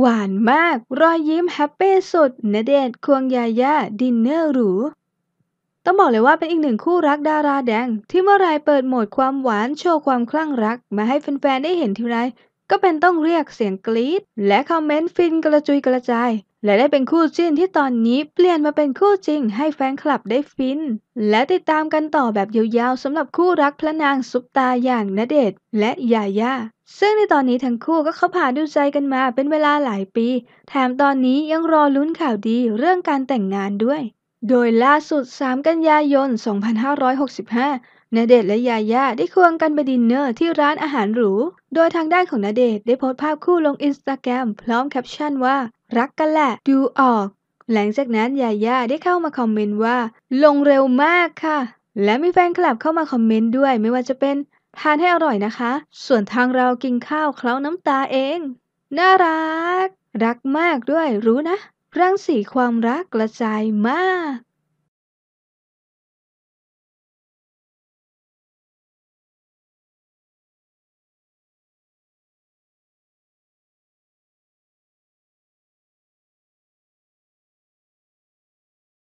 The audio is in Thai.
หวานมาก รอยยิ้ม happy สุด ณเดชน์ควงญาญ่า ดินเนอร์หรู ต้องบอกเลยว่าเป็นอีกหนึ่งคู่รักดาราดัง ที่เมื่อไรเปิดโหมดความหวานโชว์ความคลั่งรัก มาให้แฟนๆได้เห็นทีไร ก็เป็นต้องเรียกเสียงกรี๊ดและคอมเมนต์ฟินกระจุยกระจาย และได้เป็นคู่จิ้นที่ตอนนี้เปลี่ยนมาเป็นคู่จริงให้แฟนคลับได้ฟิน และติดตามกันต่อแบบยาวๆสำหรับคู่รักพระนางซุปตาร์อย่างณเดชน์และญาญ่าซึ่งในตอนนี้ทั้งคู่ก็เข้าผ่าดูใจกันมาเป็นเวลาหลายปี แถมตอนนี้ยังรอลุ้นข่าวดีเรื่องการแต่งงานด้วย โดยล่าสุด 3 กันยายน 2565 ณเดชน์และญาญ่าได้ควงกันไปดินเนอร์ที่ร้านอาหารหรู โดยทางด้านของณเดชน์ได้โพสต์ภาพคู่ลงอินสตาแกรมพร้อมแคปชั่นว่า รักกันแหละ ดูออก หลังจากนั้นญาญ่าได้เข้ามาคอมเมนต์ว่า ลงเร็วมากค่ะ และมีแฟนคลับเข้ามาคอมเมนต์ด้วยไม่ว่าจะเป็นทานให้อร่อยนะคะ ส่วนทางเรากินข้าวเคล้าน้ำตาเอง น่ารัก รักมากด้วยรู้นะ รังสีความรักกระจายมาก